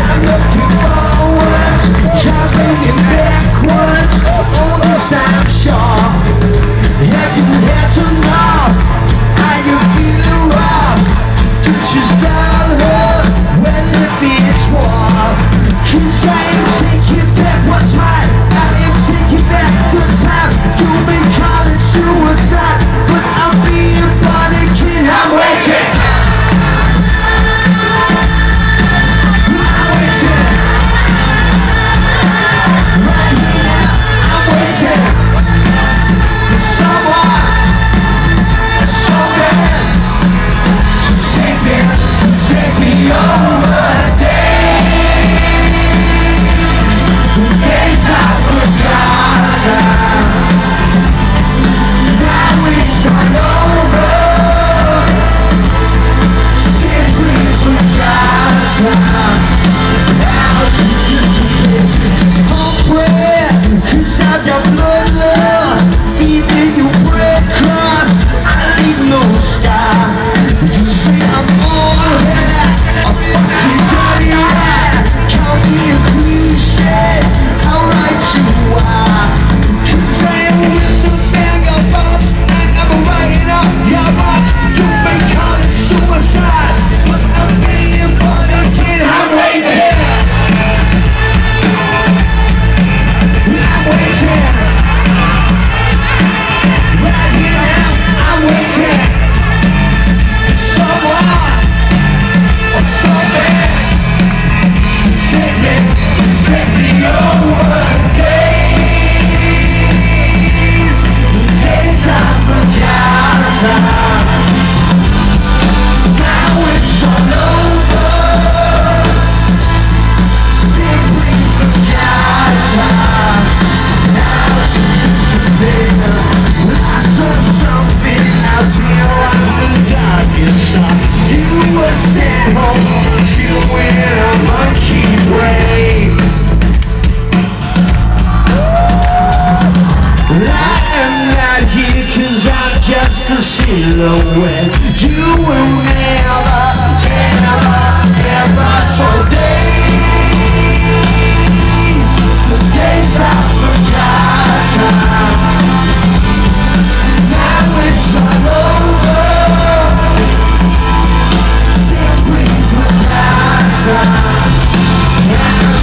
I'm Yeah. the silhouette You will never, never, ever for days The days I forgot forgotten. Now it's all over. Simply forgotten.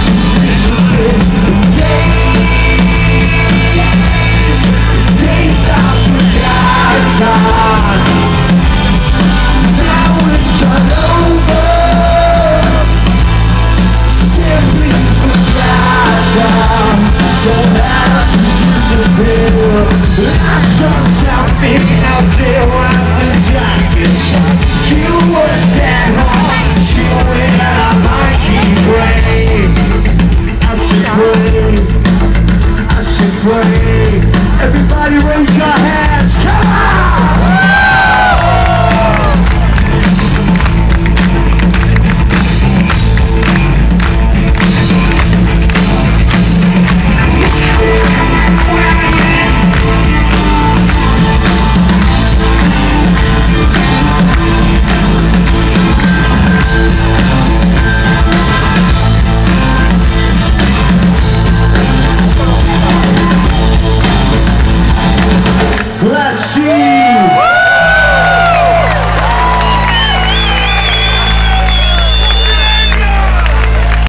Action!